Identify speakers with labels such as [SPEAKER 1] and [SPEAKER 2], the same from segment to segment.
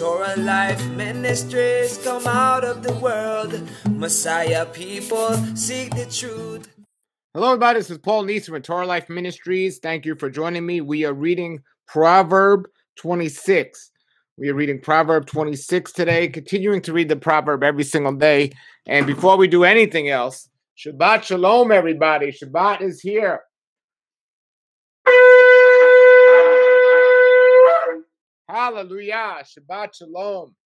[SPEAKER 1] Torah Life Ministries come out of the world. Messiah people seek the truth.
[SPEAKER 2] Hello, everybody. This is Paul Nison with Torah Life Ministries. Thank you for joining me. We are reading Proverb 26. We are reading Proverb 26 today, continuing to read the proverb every single day. And before we do anything else, Shabbat Shalom, everybody. Shabbat is here. Hallelujah. Shabbat Shalom.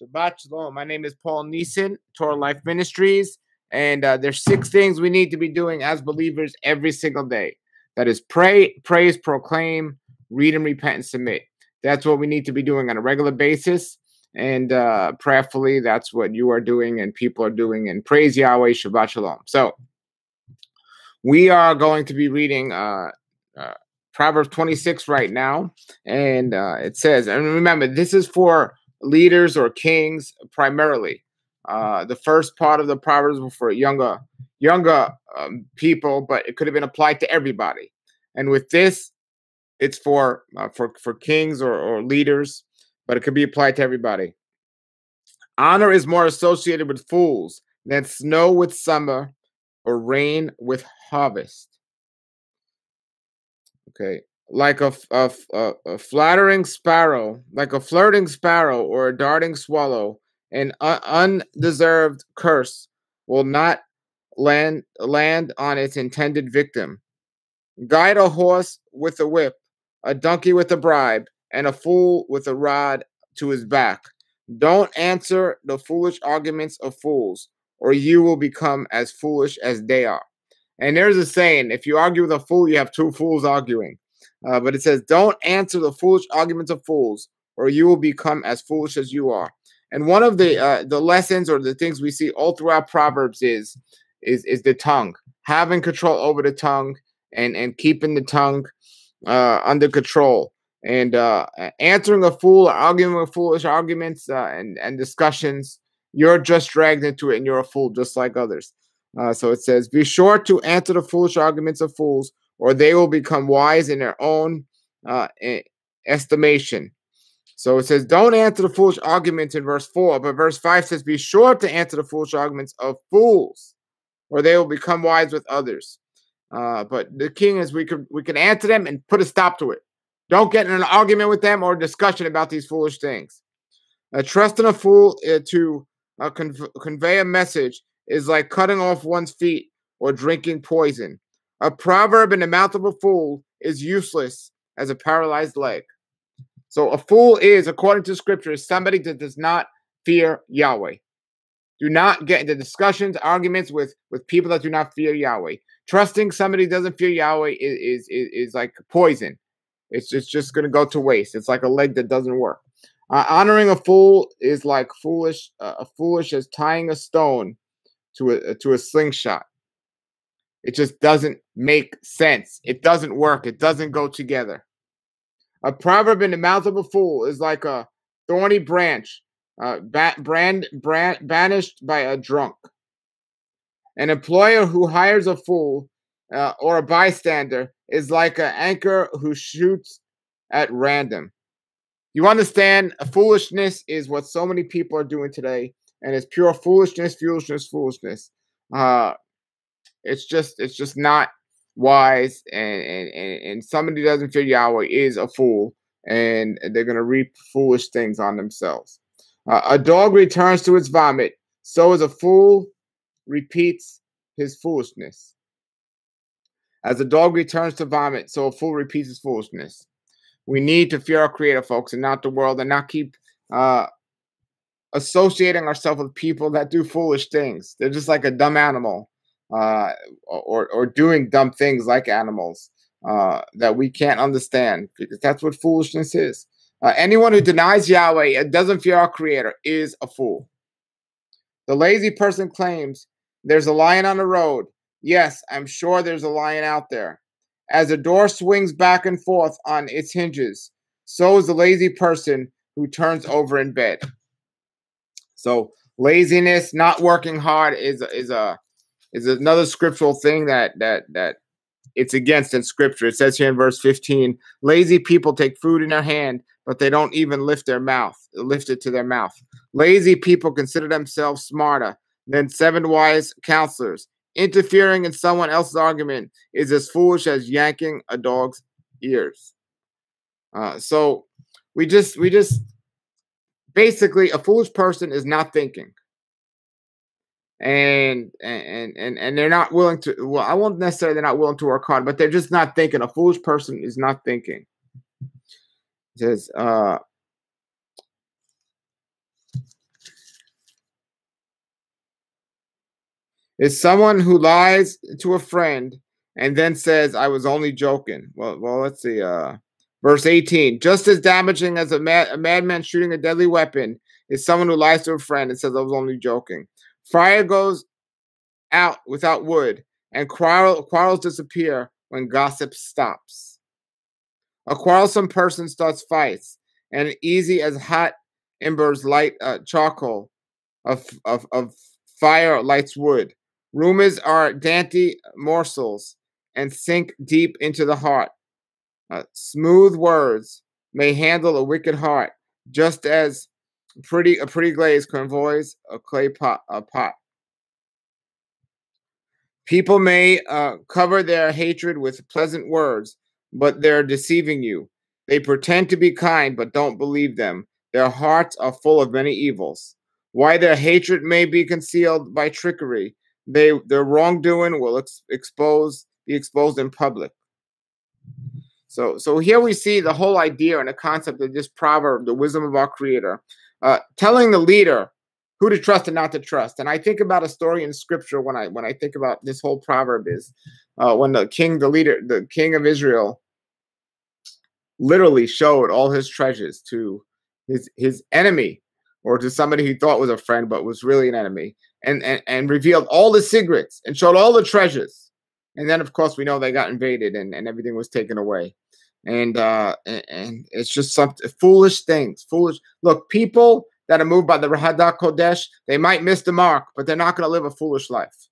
[SPEAKER 2] Shabbat Shalom. My name is Paul Nison, Torah Life Ministries. And uh, there's six things we need to be doing as believers every single day. That is pray, praise, proclaim, read and repent and submit. That's what we need to be doing on a regular basis. And uh, prayerfully, that's what you are doing and people are doing. And praise Yahweh, Shabbat Shalom. So we are going to be reading uh, uh, Proverbs 26 right now. And uh, it says, and remember, this is for leaders or kings primarily. Uh, the first part of the Proverbs were for younger, younger um, people, but it could have been applied to everybody. And with this, it's for uh, for for kings or, or leaders, but it could be applied to everybody. Honor is more associated with fools than snow with summer or rain with harvest. Okay. Like a, a, a, a flattering sparrow, like a flirting sparrow or a darting swallow, an undeserved curse will not land, land on its intended victim. Guide a horse with a whip, a donkey with a bribe, and a fool with a rod to his back. Don't answer the foolish arguments of fools, or you will become as foolish as they are. And there's a saying if you argue with a fool, you have two fools arguing. Uh, but it says, Don't answer the foolish arguments of fools, or you will become as foolish as you are. And one of the uh, the lessons or the things we see all throughout Proverbs is is is the tongue, having control over the tongue and and keeping the tongue uh, under control. And uh, answering a fool, arguing with foolish arguments uh, and and discussions, you're just dragged into it, and you're a fool just like others. Uh, so it says, Be sure to answer the foolish arguments of fools, or they will become wise in their own uh, estimation. So it says, Don't answer the foolish arguments in verse 4, but verse 5 says, Be sure to answer the foolish arguments of fools, or they will become wise with others. Uh, but the king is we could we can answer them and put a stop to it. Don't get in an argument with them or discussion about these foolish things. Uh, trust in a fool uh, to uh, convey a message is like cutting off one's feet or drinking poison. A proverb in the mouth of a fool is useless as a paralyzed leg. So a fool is, according to scripture, somebody that does not fear Yahweh. Do not get into discussions, arguments with, with people that do not fear Yahweh. Trusting somebody doesn't fear Yahweh is, is, is, like poison. It's, it's just going to go to waste. It's like a leg that doesn't work. Uh, honoring a fool is like foolish, uh, foolish as tying a stone to a to a slingshot. It just doesn't make sense. It doesn't work. It doesn't go together. A proverb in the mouth of a fool is like a thorny branch, uh, ba- brand, brand, banished by a drunk. An employer who hires a fool uh, or a bystander is like an anchor who shoots at random. You understand? Foolishness is what so many people are doing today and it's pure foolishness, foolishness, foolishness. Uh, it's just it's just not wise, and and and somebody who doesn't fear Yahweh is a fool, and they're gonna reap foolish things on themselves. Uh, a dog returns to its vomit, so is a fool repeats his foolishness. As a dog returns to vomit, so a fool repeats his foolishness. We need to fear our Creator, folks, and not the world, and not keep uh, associating ourselves with people that do foolish things. They're just like a dumb animal, uh, or or doing dumb things like animals uh, that we can't understand because that's what foolishness is. Uh, anyone who denies Yahweh and doesn't fear our Creator is a fool. The lazy person claims there's a lion on the road. Yes, I'm sure there's a lion out there. As the door swings back and forth on its hinges, so is the lazy person who turns over in bed. So laziness, not working hard is is a is another scriptural thing that that that it's against in scripture. It says here in verse 15, lazy people take food in their hand, but they don't even lift their mouth, lift it to their mouth. Lazy people consider themselves smarter than seven wise counselors. Interfering in someone else's argument is as foolish as yanking a dog's ears. Uh, so we just we just basically a foolish person is not thinking. And and and and they're not willing to well i won't necessarily they're not willing to work hard but they're just not thinking. A foolish person is not thinking. It says uh is someone who lies to a friend and then says i was only joking well well let's see uh Verse 18 Just as damaging as a, mad, a madman shooting a deadly weapon is someone who lies to a friend and says, I was only joking. Fire goes out without wood, and quarrel, quarrels disappear when gossip stops. A quarrelsome person starts fights, and easy as hot embers light uh, charcoal, of, of, of fire lights wood. Rumors are dainty morsels and sink deep into the heart. Uh, smooth words may handle a wicked heart, just as pretty a pretty glaze convoys a clay pot. A pot. People may uh, cover their hatred with pleasant words, but they're deceiving you. They pretend to be kind, but don't believe them. Their hearts are full of many evils. Why their hatred may be concealed by trickery, they their wrongdoing will ex- expose be exposed in public. So, so here we see the whole idea and the concept of this proverb, the wisdom of our Creator, uh, telling the leader who to trust and not to trust. And I think about a story in Scripture when I when I think about this whole proverb is uh, when the king, the leader, the king of Israel, literally showed all his treasures to his his enemy or to somebody he thought was a friend but was really an enemy, and and, and revealed all the secrets and showed all the treasures. And then, of course, we know they got invaded and, and everything was taken away and uh and it's just something foolish things foolish look people that are moved by the Ruach HaKodesh, they might miss the mark, but they're not going to live a foolish life.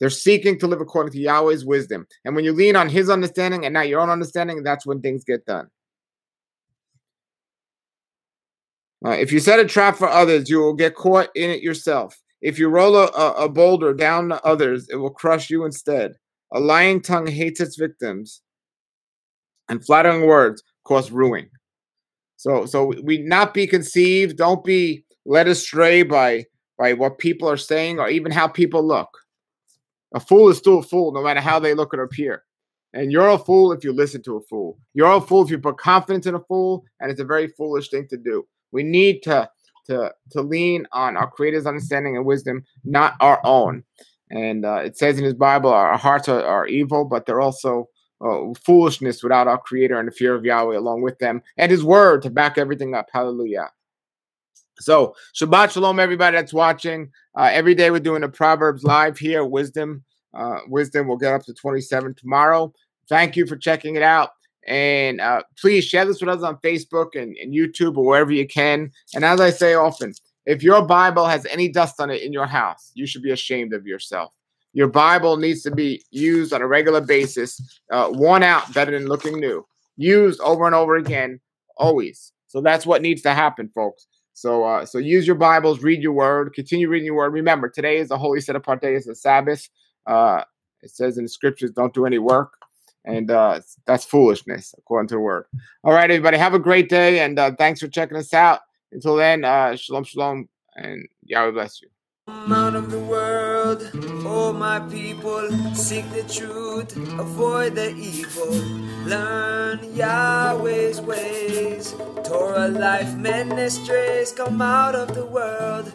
[SPEAKER 2] They're seeking to live according to Yahweh's wisdom. And when you lean on his understanding and not your own understanding, that's when things get done. Uh, if you set a trap for others, you will get caught in it yourself. If you roll a, a boulder down to others, it will crush you instead. A lying tongue hates its victims, and flattering words cause ruin. So, so we not be conceived. Don't be led astray by by what people are saying or even how people look. A fool is still a fool, no matter how they look or appear. And you're a fool if you listen to a fool. You're a fool if you put confidence in a fool, and it's a very foolish thing to do. We need to to to lean on our Creator's understanding and wisdom, not our own. And uh, it says in His Bible, our hearts are, are evil, but they're also uh, foolishness without our Creator and the fear of Yahweh along with them, and His Word to back everything up. Hallelujah. So, Shabbat Shalom, everybody that's watching. Uh, every day we're doing the Proverbs live here. Wisdom, uh, Wisdom will get up to 27 tomorrow. Thank you for checking it out. And uh, please share this with us on Facebook and, and YouTube or wherever you can. And as I say often, if your Bible has any dust on it in your house, you should be ashamed of yourself. Your Bible needs to be used on a regular basis, uh, worn out better than looking new, used over and over again, always. So that's what needs to happen, folks. So, uh, so use your Bibles, read your Word, continue reading your Word. Remember, today is the holy set apart day. It's the Sabbath. Uh, it says in the Scriptures, "Don't do any work," and uh, that's foolishness according to the Word. All right, everybody, have a great day, and uh, thanks for checking us out. Until then, uh, shalom, shalom, and Yahweh bless you
[SPEAKER 1] out of the world. Oh, my people, seek the truth, avoid the evil. Learn Yahweh's ways. Torah life ministries come out of the world.